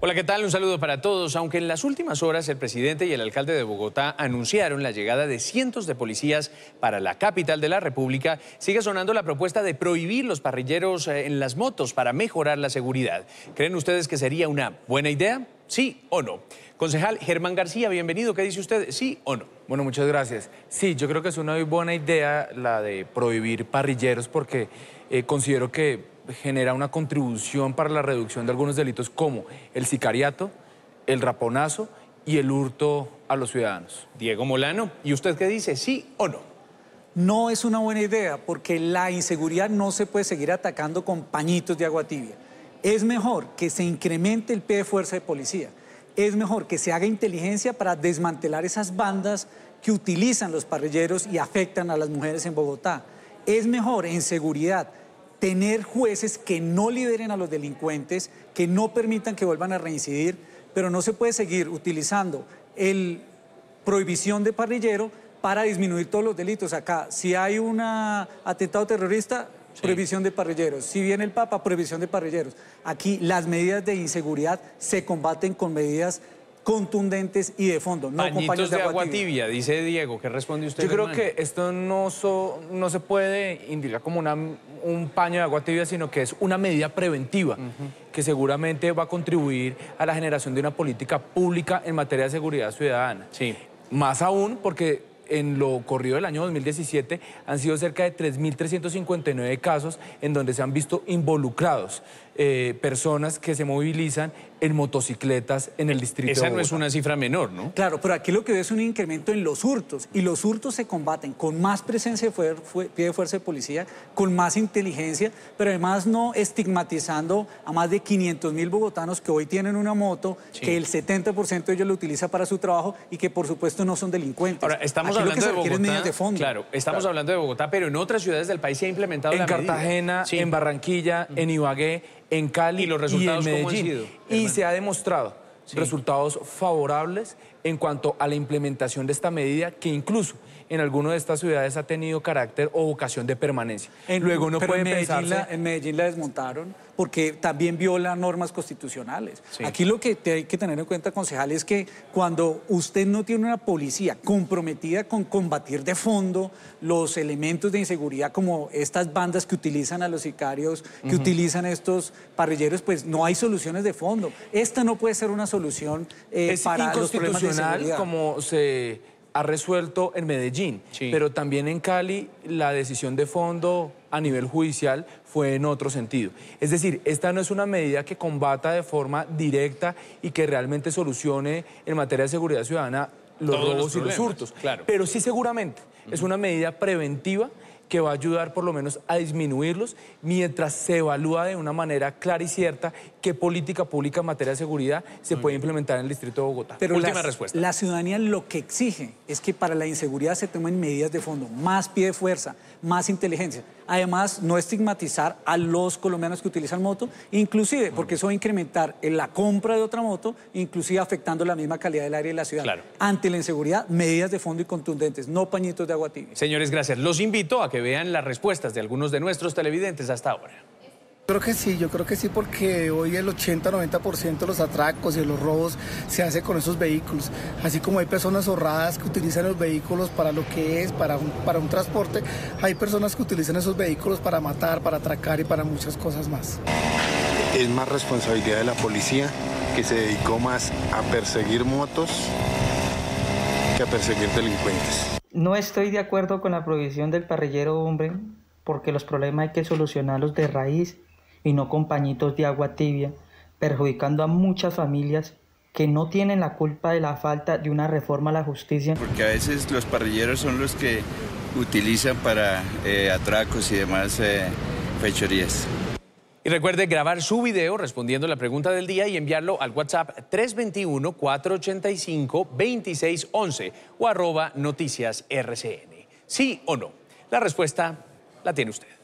Hola, ¿qué tal? Un saludo para todos. Aunque en las últimas horas el presidente y el alcalde de Bogotá anunciaron la llegada de cientos de policías para la capital de la República, sigue sonando la propuesta de prohibir los parrilleros eh, en las motos para mejorar la seguridad. ¿Creen ustedes que sería una buena idea? ¿Sí o no? Concejal Germán García, bienvenido. ¿Qué dice usted? ¿Sí o no? Bueno, muchas gracias. Sí, yo creo que es una muy buena idea la de prohibir parrilleros porque eh, considero que genera una contribución para la reducción de algunos delitos como el sicariato, el raponazo y el hurto a los ciudadanos. Diego Molano, ¿y usted qué dice? ¿Sí o no? No es una buena idea porque la inseguridad no se puede seguir atacando con pañitos de agua tibia. Es mejor que se incremente el pie de fuerza de policía. Es mejor que se haga inteligencia para desmantelar esas bandas que utilizan los parrilleros y afectan a las mujeres en Bogotá. Es mejor en seguridad tener jueces que no liberen a los delincuentes, que no permitan que vuelvan a reincidir, pero no se puede seguir utilizando el prohibición de parrillero para disminuir todos los delitos. Acá, si hay un atentado terrorista, prohibición de parrilleros. Si viene el Papa, prohibición de parrilleros. Aquí las medidas de inseguridad se combaten con medidas contundentes y de fondo, no Pañitos de, agua, tibia. dice Diego. ¿Qué responde usted? Yo creo que esto no, no se puede indicar como una, un paño de agua tibia, sino que es una medida preventiva que seguramente va a contribuir a la generación de una política pública en materia de seguridad ciudadana. Sí. Más aún porque en lo corrido del año 2017 han sido cerca de 3.359 casos en donde se han visto involucrados eh, personas que se movilizan en motocicletas en el distrito Esa no es una cifra menor, ¿no? Claro, pero aquí lo que veo es un incremento en los hurtos y los hurtos se combaten con más presencia de pie de fuerza de policía, con más inteligencia, pero además no estigmatizando a más de 500 mil bogotanos que hoy tienen una moto, que el 70% de ellos lo utiliza para su trabajo y que por supuesto no son delincuentes. Ahora, estamos hablando de Bogotá. De fondo. Claro, estamos hablando de Bogotá, pero en otras ciudades del país se ha implementado en la Cartagena, en Barranquilla, en Ibagué, en Cali ¿Y, los resultados en Medellín. y se ha demostrado resultados favorables en cuanto a la implementación de esta medida que incluso en algunas de estas ciudades ha tenido carácter o vocación de permanencia. Luego no puede en Medellín, la, en Medellín la desmontaron porque también viola normas constitucionales. Aquí lo que hay que tener en cuenta, concejal, es que cuando usted no tiene una policía comprometida con combatir de fondo los elementos de inseguridad como estas bandas que utilizan a los sicarios, que utilizan estos parrilleros, pues no hay soluciones de fondo. Esta no puede ser una solución eh, para los problemas de como se ha resuelto en Medellín, pero también en Cali la decisión de fondo a nivel judicial fue en otro sentido. Es decir, esta no es una medida que combata de forma directa y que realmente solucione en materia de seguridad ciudadana los robos y los hurtos, claro. pero sí seguramente es una medida preventiva que va a ayudar por lo menos a disminuirlos mientras se evalúa de una manera clara y cierta qué política pública en materia de seguridad se puede implementar en el Distrito de Bogotá. Pero Última respuesta. La ciudadanía lo que exige es que para la inseguridad se tomen medidas de fondo, más pie de fuerza, más inteligencia. Además, no estigmatizar a los colombianos que utilizan moto, inclusive, porque eso va a incrementar en la compra de otra moto, inclusive afectando la misma calidad del área de la ciudad. Ante la inseguridad, medidas de fondo y contundentes, no pañitos de agua tibia. Señores, gracias. Los invito a que vean las respuestas de algunos de nuestros televidentes hasta ahora. Creo que sí, yo creo que sí porque hoy el 80-90% de los atracos y de los robos se hace con esos vehículos. Así como hay personas honradas que utilizan los vehículos para lo que es, para un, para un transporte, hay personas que utilizan esos vehículos para matar, para atracar y para muchas cosas más. Es más responsabilidad de la policía que se dedicó más a perseguir motos que a perseguir delincuentes. No estoy de acuerdo con la prohibición del parrillero hombre porque los problemas hay que solucionarlos de raíz y no con pañitos de agua tibia, perjudicando a muchas familias que no tienen la culpa de la falta de una reforma a la justicia. Porque a veces los parrilleros son los que utilizan para eh, atracos y demás eh, fechorías. Y recuerde grabar su video respondiendo la pregunta del día y enviarlo al WhatsApp 321-485-2611 o arroba noticias RCN. ¿Sí o no? La respuesta la tiene usted.